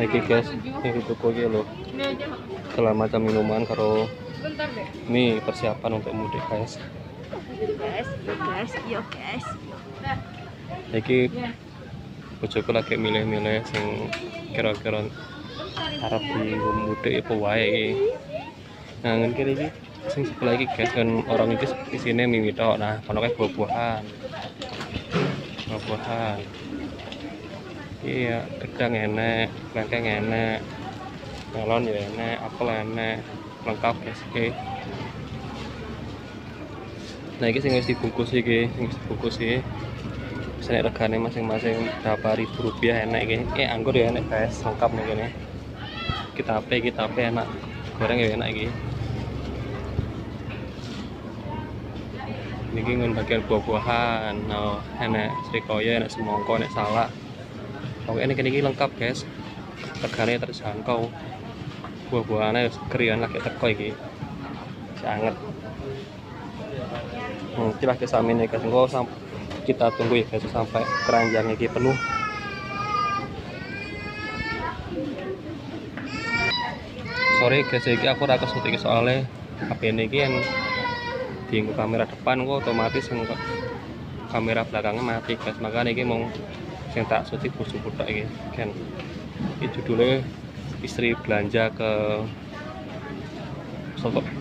iki guys iki tuku iki lho Ini aja. segala macam minuman karo ini persiapan untuk mudik guys Guys, guys, yo guys. Iki ya. bojoku lagi milih-milih sing kira-kira arep di mudik apa wae iki nah ngene kene iki sing sebelah iki guys kan orang iki isine mie tok nah kono kae buah-buahan buah-buahan iya gedang enek lengkeng enek melon ya enek apel enek lengkap guys iki nah sing wis dibungkus iki sing wis dibungkus iki Sini regane masing-masing berapa ribu rupiah enak ini. Eh anggur ya enak guys, lengkap nih gini. Kita apa kita apa enak. Goreng ya enak ini. Ini ngun bagian buah-buahan. Nah, enak srikoya, enak semongko, enak salak. Pokoknya ini ini lengkap guys. Regane terjangkau. Buah-buahannya kerian lagi teko iki. Sangat. Hmm, kita samine guys. Engko sampai kita tunggu ya guys sampai keranjang ini penuh sorry guys iki aku ora kesut iki soalnya HP ini yang dienggo kamera depan kok otomatis yang kamera belakangnya mati guys makanya iki mau yang tak suti busu budak iki kan ini judulnya istri belanja ke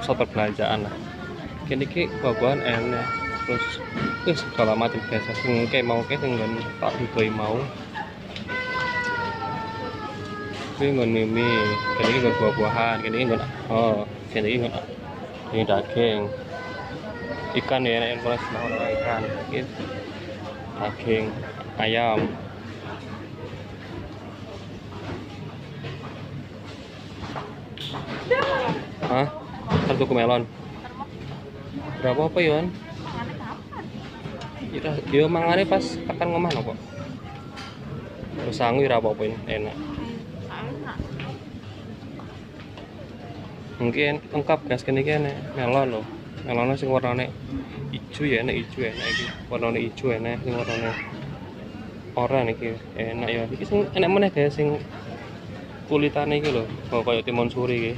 soto belanjaan lah kini ki buah-buahan enak terus wis segala macam biasa sing kayak mau kayak sing tak dibeli mau ini nggon mimi kini nggon buah-buahan kini nggon oh kini nggon ini daging ikan ya enak yang kalau senang ikan ini daging ayam Hah? Kan tuku melon. Berapa apa Yon? Ira, yo mangane pas kapan ngomah nopo? Terus sangu ira apa-apa ini enak. Mungkin lengkap gas kene iki enak melon lho. Melonnya sing warnane ijo ya enak ijo enak iki. Warnane ijo enak sing warnane oranye iki enak ya. Iki sing enak meneh guys sing kulitane iki lho, kok koyo timun suri iki.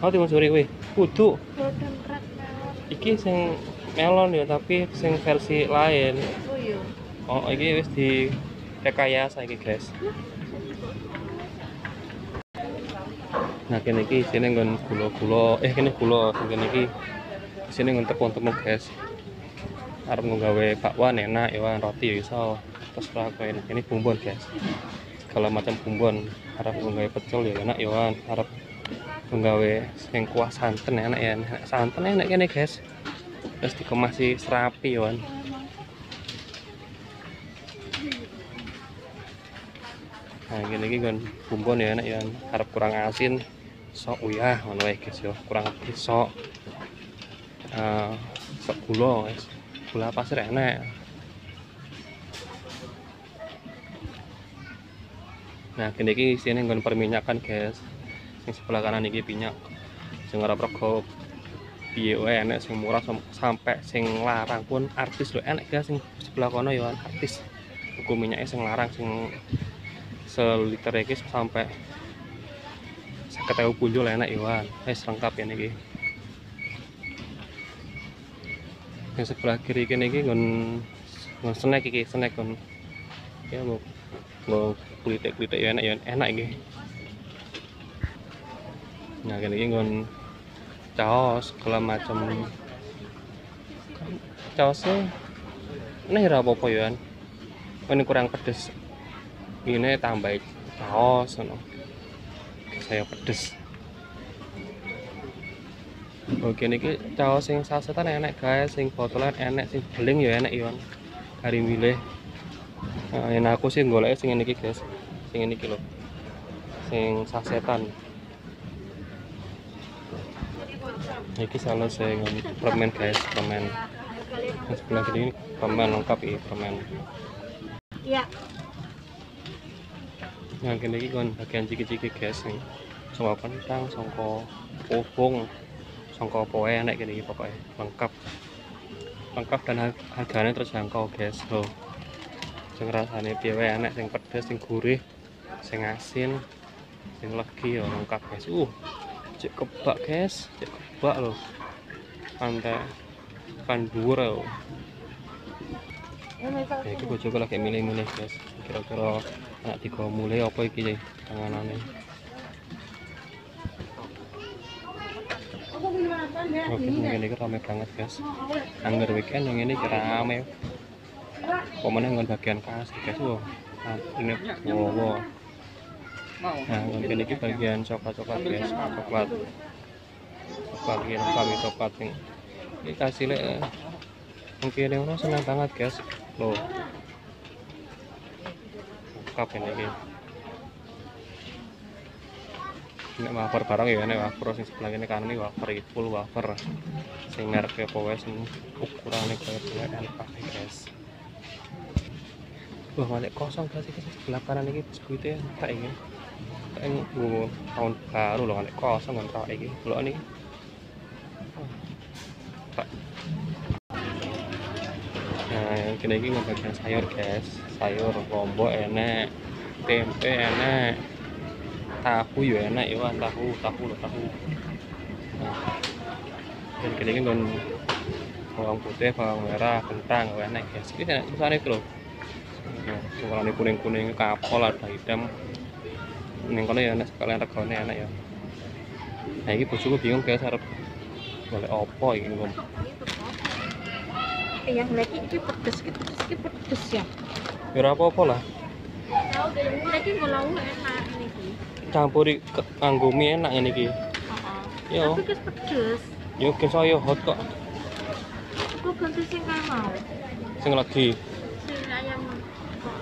Oh timun suri kuwi. Kudu iki sing melon ya tapi sing versi lain Oh iya. oh iki wis di rekayasa iki guys nah kene iki isine nggon gula-gula eh kene gula sing kene iki isine nggon tepung-tepung guys arep nggawe bakwan enak ya roti ya iso. Terserah kowe ini bumbon guys. Segala macam bumbon. Arep nggawe pecel ya enak ya arep nggawe sing kuah santen enak ya. Enak. santen enak kene guys. Terus dikemasi serapi ya nah gini gini kan bumbon ya enak ya. Harap kurang asin sok uyah ngono guys yo kurang pedis sok Eh, sok gula guys gula pasir enak. Nah gini gini sini nggon perminyakan guys. Yang sebelah kanan ini minyak sing ora rego wae enek sing murah sam- sampai sing larang pun artis lho. Enek guys sing sebelah kono ya artis. Tuku minyaknya sing larang sing seliter iki sampai seket ewu punjul enak Iwan wis lengkap ya niki yang sebelah kiri kene iki nggon nggon snack iki snack kon ya mau mau kulitik-kulitik ya enak ya enak iki nah kene iki nggon caos segala macam caosnya ini ora apa-apa ya ini kurang pedes. Ini tambah caos ngono. Saya pedes Oke niki caos sing sasetan enak guys, sing botolan enak, sing beling ya enak Iwan. Hari milih. Nah, enak aku sih golek sing ini guys. Sing ini lho. Sing sasetan. Iki salah saya ngomong permen guys, permen. Yang sebelah kiri ini permen lengkap ini permen. Iya. Nah, kene iki kon bagian ciki-ciki guys nih. Sama kentang, songko opung, songko poe enak iki pokoknya lengkap. Lengkap dan har- harganya terjangkau guys. Loh. Sing rasane piye wae enak, sing pedes, sing gurih. sing asin sing legi ya lengkap guys uh cek kebak guys cek kebak loh pantai kan dhuwur ya ya iki bojoku lagi milih-milih guys kira-kira anak tiga mulai apa iki Oke, mungkin ini rame banget guys. Angger weekend yang ini rame. Pokoknya ngon bagian kasih guys. Wow, nah, ini wow, wow. Nah, mungkin ini bagian coklat-coklat guys. Coklat. Bagian kami coklat nih. Ini kasih le. Mungkin yang senang banget guys. Loh. Lengkap ini guys. Ini wafer barang ya ini wafer sing sebelah ini kan ini wafer full wafer. Sing merek apa wes ukurannya kayak punya enak pakai guys wah balik kosong guys iki sebelah kanan ini biskuitnya tak ini tak ini uh, tahun baru loh balik kosong kan tak ini lo ini tak nah yang kini ini ngebagian sayur guys. Sayur lombok enak tempe enak tahu ya enak ya tahu tahu loh tahu. Nah, dan kini kan bawang putih bawang merah kentang ya enak guys ini enak misalnya itu loh nah, warna kuning kuning kapol ada hitam. Ini kono ya enak sekalian regane enak ya. Nah ini bojoku bingung guys harap boleh opo ini gue Eh, yang lagi ini pedes, ini pedes, ini pedes ya. ya apa-apa lah. Lagi nggak lauk enak ini. Campuri ke nganggo mie enak ini ki yo Tapi kes pedes. yo ki saya hot kok Aku ganti sing kayak mau. sing lagi Sing ayam,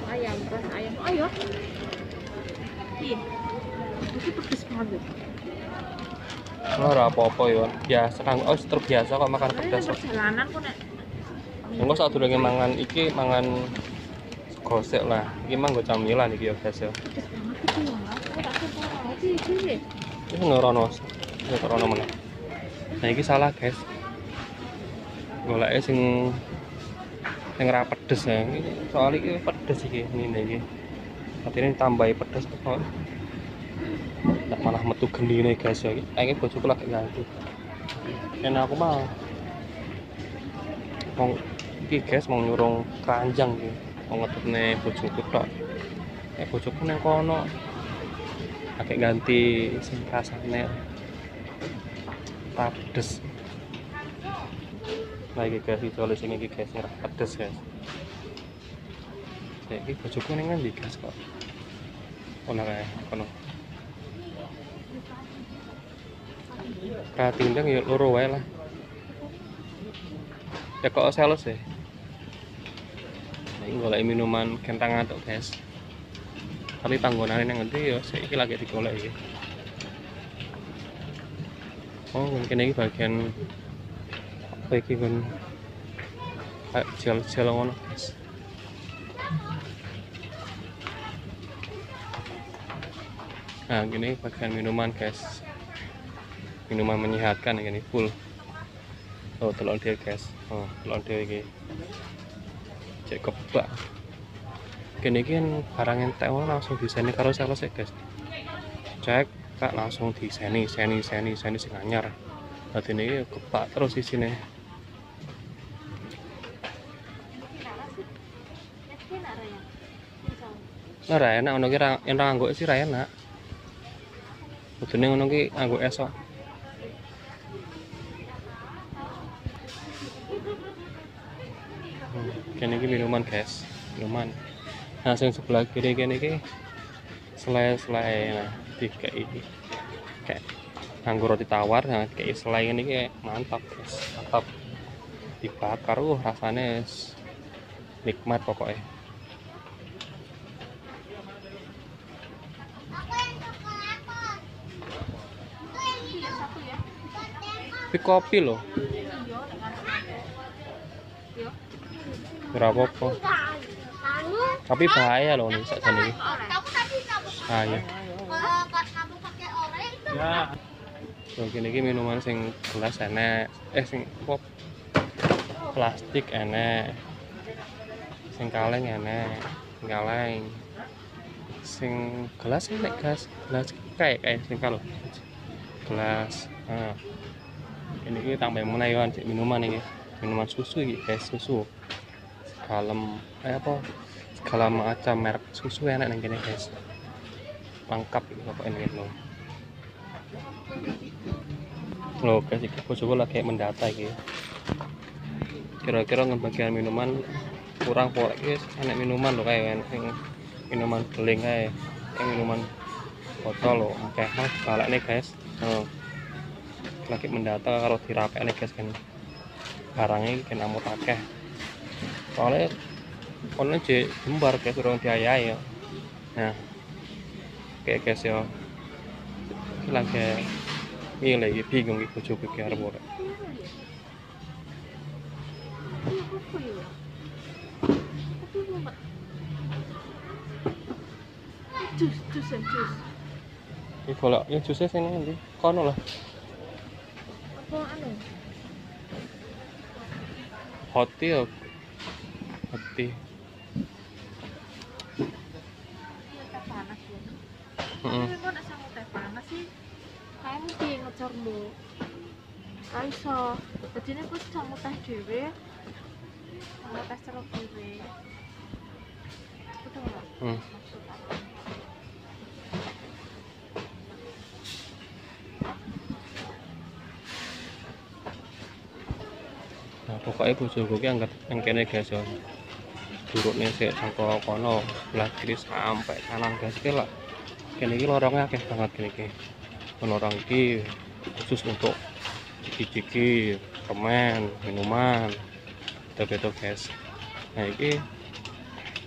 ayam, terus ayam. Ayo. Iya. Ini pedes banget. ora apa-apa yo biasa kan oh terbiasa kok makan pedas perjalanan kok nek. Engko saat durunge mangan iki mangan gosek lah. Iki mang go camilan iki ya guys ya. Pedes banget ya. Tak Iki ngerono. Ngerono meneh. Nah iki salah guys. Goleke sing sing ora pedes ya. Iki soal iki pedes iki ngene iki. Artinya tambahi pedes kok. Nggak malah metu gendine guys ya. Iki bojoku lagi ganti. Enak aku mah mau iki guys mau nyurung keranjang iki mau ngetutne bojoku tok eh bojoku nang kono pakai ganti sing rasane pedes. Nah iki guys oleh sing iki guys ora pedes guys. Ya iki bojoku ning ngendi guys kok? Ono kae kono Katindang ya loro wae lah. Ya kok sales ya? Ini golek minuman kentang atuk guys tapi panggonane yang ngendi ya saya lagi digolek iki. Oh mungkin ini bagian apa iki kan kayak gel-gel ngono guys nah gini bagian minuman guys. Minuman menyehatkan ini full. Oh telur dia guys. Oh telur dia iki. Cek kebak kini kan barang tak langsung diseni karo sales ya guys. Cek kak langsung diseni seni seni seni sing anyar. Berarti ini kebak terus di sini nah ra enak ono ki ra nganggo sih ra enak. Kudune ngono ki nganggo esok. Kene iki minuman guys. Minuman nah sing sebelah kiri kene iki selai selai nah tiga ini kayak nganggo roti tawar nah kayak selai ini kayak mantap guys mantap. Dibakar uh rasanya nikmat pokoknya tapi kopi loh berapa apa tapi bahaya loh nih saat ini. Bahaya ya. Mungkin ini minuman sing gelas enek. Eh sing pop plastik enek. Sing kaleng enek. Sing kaleng. Sing gelas enek gas. Gelas kayak kayak sing kalau gelas. Nah ini kita tambah mana ya minuman ini minuman susu ini guys susu. Kalem. Eh apa segala macam merek susu enak nih guys. Lengkap ini pokoknya ini loh loh guys ini coba lagi mendata gitu kira-kira ngebagian minuman kurang pokoknya guys. Enak minuman loh kayak yang minuman beling kayak yang minuman botol loh oke mas balik nih guys. Oh. lagi mendata kalau dirapek nih guys kan. Barangnya kan amut akeh. Soalnya kono aja jembar guys orang diayai ya. Nah kayak guys ya. Lagi ini lagi bingung gitu coba ke arah boleh apa ya tapi mau jus jus ya jus. Ini kalau yang jusnya sini nanti. Kono lah. Apa anu? Hotel hotel Iya, teh panas ya Heeh. tapi kok nak sama teh panas sih kayak mesti ngejar lu Gak iso jadi ini gue sama teh dewe sama teh serut dewe itu nggak Hmm. aku Nah, pokoknya bojoku ki angkat yang kene guys ya. Durukne sik saka kono belah kiri sampai kanan guys ki lah. Kene iki lorongnya akeh banget kene iki. Lorong iki khusus untuk ciki-ciki, permen, minuman, gitu-gitu guys. Nah iki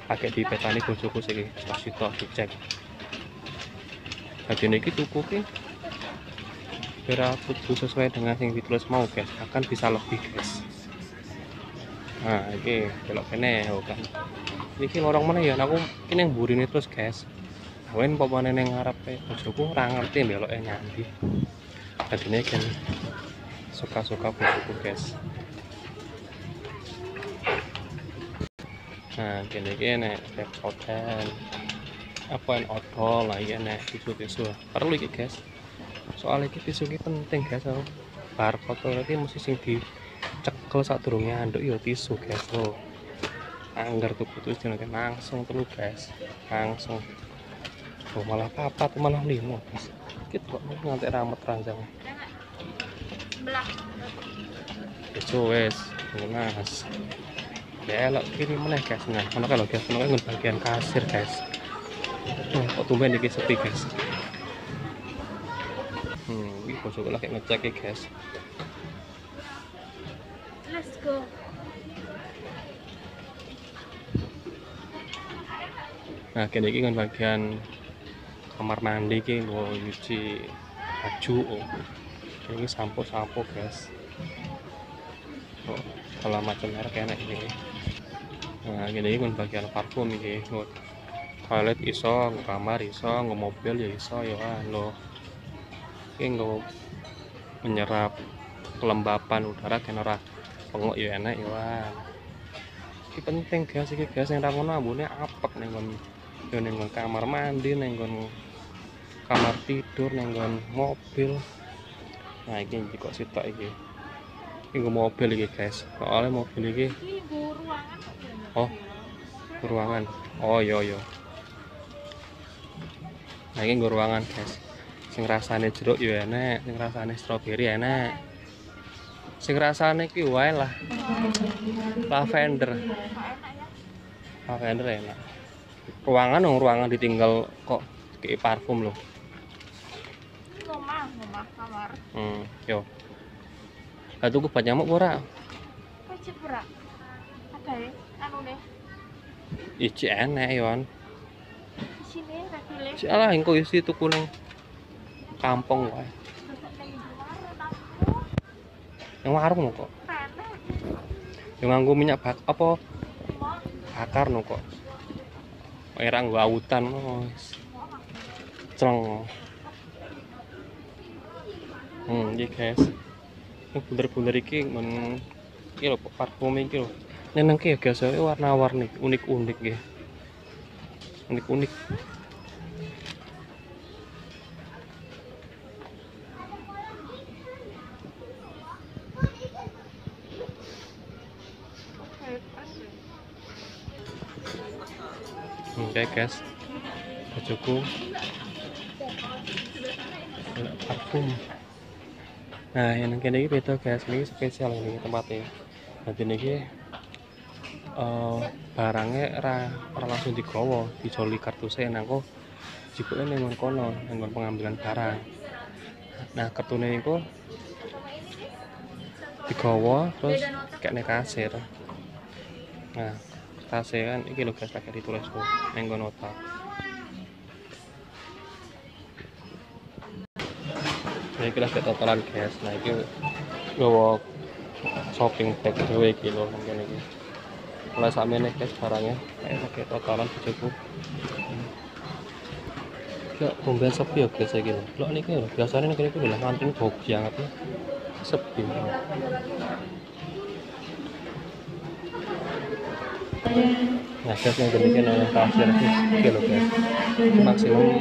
pakai di petani bojoku sih pas itu dicek. Jadi ini tuku ki kira sesuai dengan yang ditulis mau guys. Akan bisa lebih guys. Nah ini belok kene oh kan. Ini orang mana ya aku ini yang burini terus guys. Awen pemane yang ngarep bojoku ora ngerti beloknya nyanti jadi ini kan suka-suka bojoku guys nah gini gini step hotel apa yang odol lah iya nih tisu-tisu. Perlu iki guys. Soalnya iki tisu iki penting guys aku. Bar foto iki mesti sing dicekel saat durungnya anduk ya tisu guys lo anggar tuh putus kan langsung terus guys. Langsung. Oh malah papat malah lima guys. Kita kok nganti ramet ranjang belah itu wes. Lunas belok kiri mana guys nah mana kalau guys. Kan bagian kasir guys. Oh, kok tumben iki sepi guys. Hmm ini bosok lagi ngecek ya guys. Let's go. Nah kini iki kan bagian kamar mandi ki mau nyuci baju. oh. Ini sampo sampo guys. Oh, kalau macam merek enak ini. Nah gini kan bagian parfum ini. Oh. toilet iso kamar iso mobil ya iso ya lo ini nggak menyerap kelembapan udara kan ora pengok ya enak ya ini penting guys. Ini guys yang rangono ambune apek nih kon yo ning nggon kamar mandi ning nggon kamar tidur ning nggon mobil nah iki kok sitok iki nggo mobil iki guys. Soalnya mobil ini Oh. ruangan oh iya iya. Nah ini ruangan guys. Sing rasane jeruk yo enek sing rasane stroberi enek sing rasane ki wae lah. Lavender. Enak ya lavender enak. Ruangan dong ruangan ditinggal kok kayak parfum loh. Ini kamar. Hmm yo. Lah tuku bat nyamuk ora kok ceprak ada ya? Anu nih. Iki enek yon. Di sini si alah engko isi tuku ning kampung wae. Aku yang warung kok? Yang nganggo minyak bak apa? Bakar no kok. Era nggo autan no celeng hmm iki guys ini bunder-bunder iki men iki lho parfum iki lho. Nyeneng ya guys warna-warni unik-unik ya unik-unik. Oke guys, bajuku. Parfum. Nah, yang kene iki beda guys, ini spesial ini tempatnya. Nanti ini uh, barangnya ra, ra langsung digawa, dijoli kartusnya nang kok jikuke ning nggon kono, ning nggon pengambilan barang. Nah, kartune iku digawa terus kayak kasir. Nah, kasir kan iki lho guys pakai ditulis tuh ning nggon Nah, iki lah totalan guys. Nah, iki gawa shopping bag dhewe iki kene iki. Mulai sakmene guys barangnya kayak pakai totalan bojoku. Gak tumben sepi ya guys iki lho. Lho niki lho biasanya ning kene iki lho ngantri bogi banget ya. Sepi. Nah, guys yang kene iki nang kasir iki lho guys. Maksimum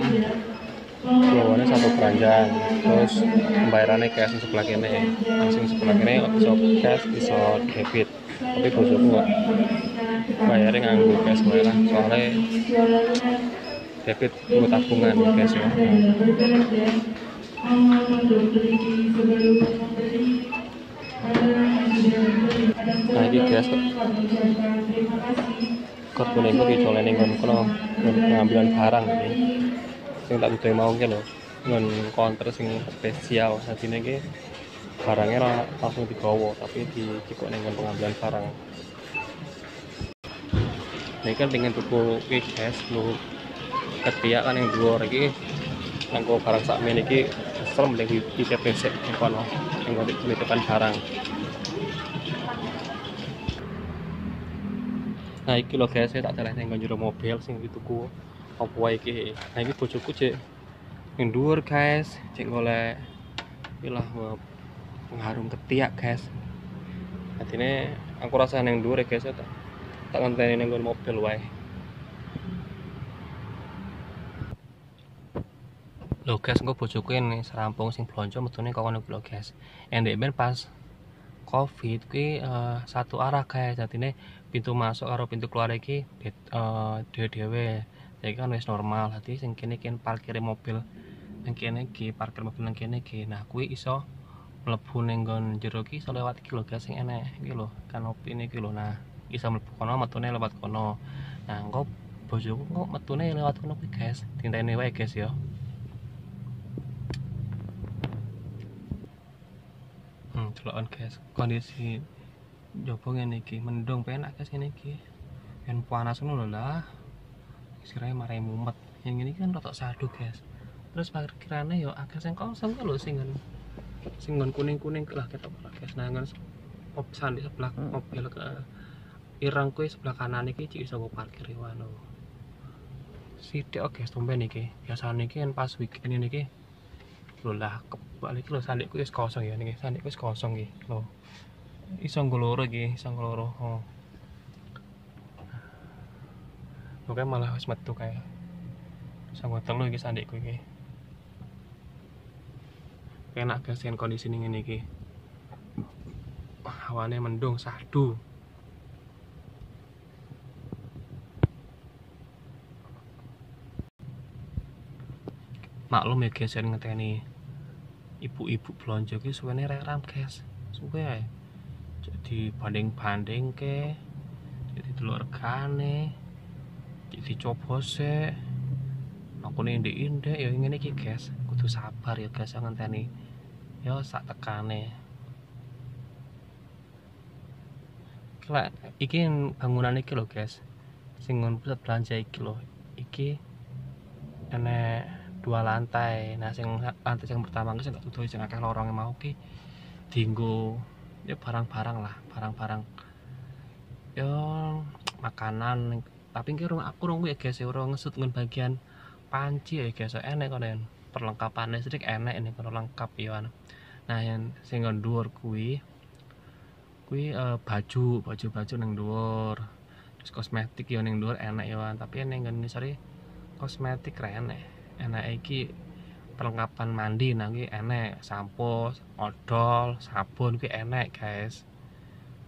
Bawaannya satu keranjang, terus pembayarannya cash sebelah kene, langsung sebelah kene bisa cash bisa debit. Tapi bojoku nggak bayarnya nganggo cash wae lah, soalnya debit buat tabungan cash ya. Nah ini guys, kartu nego kono kono pengambilan barang iki. Sing tak duwe mau ki lho, ngon counter sing spesial. Dadine iki barangnya ra langsung digawa, tapi dicikok ning nggon pengambilan barang. Ini kan dengan tuku ki guys, lu ketiak kan yang dhuwur iki nangko barang sakmene iki serem lek di TPC ning kono, ning penitipan barang. Nah iki lho guys, saya tak jalan ning njero mobil sing dituku apa iki. Nah iki bojoku cek ning guys, cek golek ilah pengharum ketiak guys. Artinya aku rasa dhuwur ya guys tak tak ngenteni ning mobil wae. Lho guys, engko bojoku ini serampung sing blonjo metune kok ngono lho guys. Endek ben pas covid kuwi uh, satu arah guys jatine pintu masuk karo pintu keluar iki uh, dhewe-dhewe jadi kan wis normal. Hati sing kene ken parkir mobil nang kene iki parkir mobil nang kene iki. Nah kuwi iso mlebu ning nggon jero iki iso lewat iki lho guys sing enek iki lho kanopi ini iki lho. Nah iso mlebu kono metune lewat kono. Nah engko bojoku kok metune lewat kono kuwi guys tintene wae guys ya hmm celokan guys kondisi jopo ngene iki mendung penak guys ngene iki. Yen panas ngono lho lah istilahnya marai mumet. Yang ini kan rotok sadu guys. Terus parkirannya yo agak sing kosong lho sing sing kuning-kuning lah kita lah guys. Nah ngan opsan di sebelah mobil ke irang kuwi sebelah kanan iki cik iso parkir wano sithik oke guys tumben iki. Biasane iki kan pas weekend ini iki lho lah kebalik lho sandikku wis kosong ya niki sandikku wis kosong iki lho. Iso nggoloro iki iso nggoloro oh Oke malah wis metu kae. Sanggo telu iki sandikku iki. Enak dengan kondisi ini ngene. Hawane mendung sadu. Maklum ya guys yang ngeteni ibu-ibu belanja ki suwene reram guys. Suwe ae. Jadi banding-banding ke jadi dulu regane jadi coba sih. Aku nih di indek ya ingin iki guys. Kudu sabar ya guys. Jangan tani. Ya sak tekane. Kela, iki bangunan iki loh guys. Sing pusat belanja iki loh iki enek dua lantai. Nah sing lantai yang pertama sing tak tutup sing akeh lorong mau ki dinggo ya barang-barang lah barang-barang. Ya makanan tapi kira aku rong ya guys orang ngesut dengan bagian panci ya guys. Enek kan perlengkapannya sedikit enek ini kalau lengkap ya nah yang sing dhuwur kuwi kuwi uh, baju baju baju nang dhuwur. Terus kosmetik ya ning dhuwur enek ya tapi ning ngene sore kosmetik ra enek. Enek iki perlengkapan mandi iki enek. Sampo odol sabun kuwi enek guys.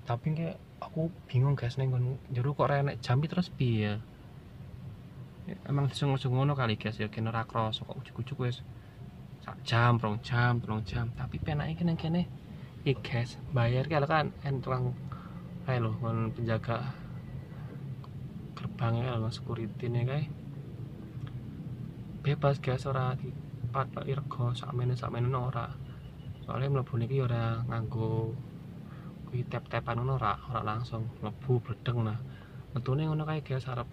Tapi kayak aku bingung guys ning nggon jero kok ra enek jampi terus piye? Emang disungguh ngono kali guys ya kene ora krasa kok ujug-ujug wis sak jam, rong jam, telung jam. Tapi penake nang kene iki guys bayar ki kan en tukang kae lho ngon penjaga gerbangnya lho security nih kae. Bebas guys ora dipatok rego sakmene sakmene ora. Soalnya mlebu niki ora nganggo kuwi tap-tapan ngono ora ora langsung mlebu bledeng nah. Metune ngono kae guys arep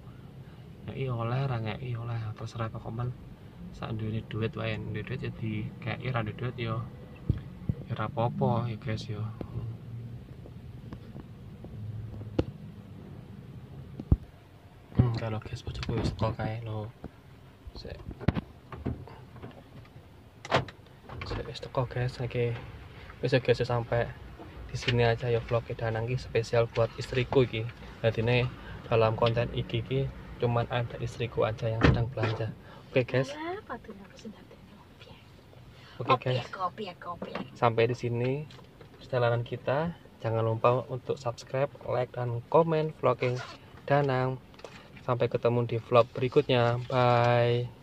ngeki oleh ra ngeki oleh terserah kok men. Sak duwe duit wae duwe duit jadi kayak ira duwe duit yo ya ora apa-apa ya guys yo hmm kalau guys bojoku wis teko kae lho. Sik. Sik, wis teko guys lagi wis ya guys ya sampai di sini aja ya vlog Danang iki spesial buat istriku iki. Jadi nih dalam konten iki iki cuman ada istriku aja yang sedang belanja. Oke guys. Ya, kadune aku sing dadekno. Piye? oke guys. kopi kopi. sampai di sini perjalanan kita. Jangan lupa untuk subscribe like dan komen vlogging Danang sampai ketemu di vlog berikutnya. Bye